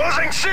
Losing C!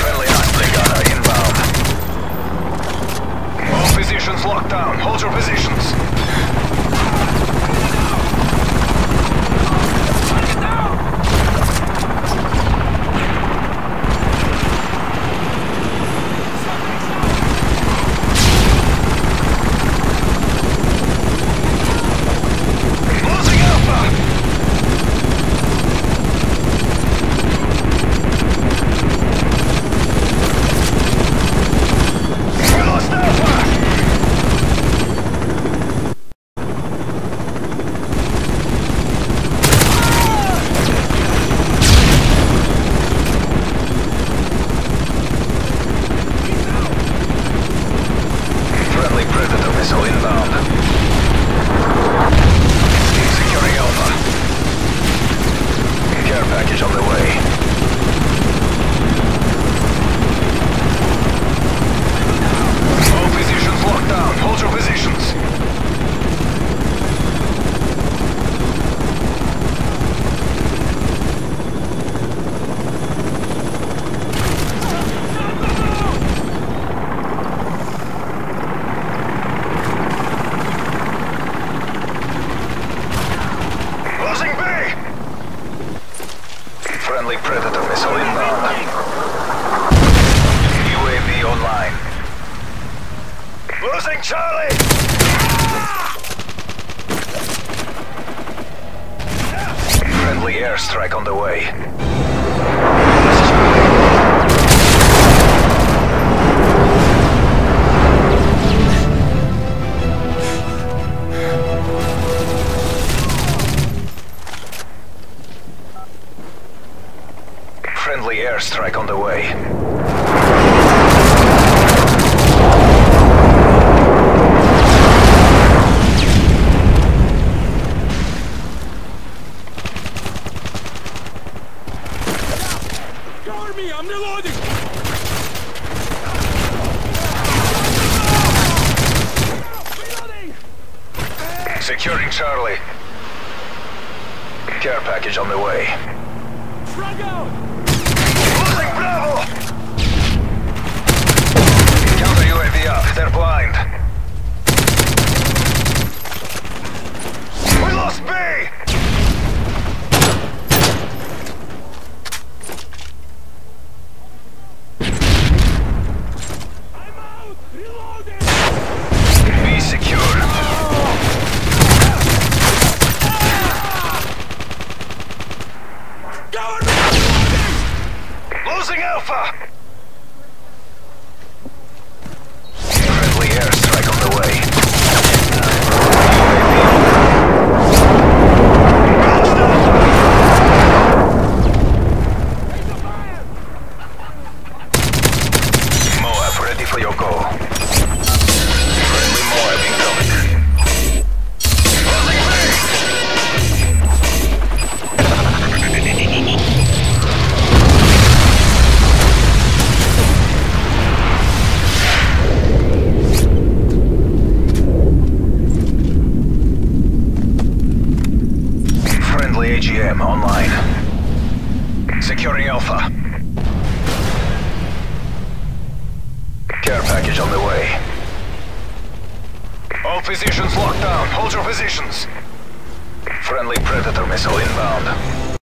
Friendly gunner inbound. All positions locked down. Hold your positions. Losing Alpha! We lost Alpha! Friendly Predator missile inbound. Securing Alpha. Care package on the way. All positions locked down. Hold your positions. Losing B! Friendly Predator missile inbound. UAV online. Losing Charlie! Ah! Friendly airstrike on the way. Friendly airstrike on the way. Cover me! I'm reloading! Reloading! Securing Charlie. Care package on the way. Frag out! They're blind. Securing Alpha. Care package on the way. All positions locked down. Hold your positions. Friendly Predator missile inbound.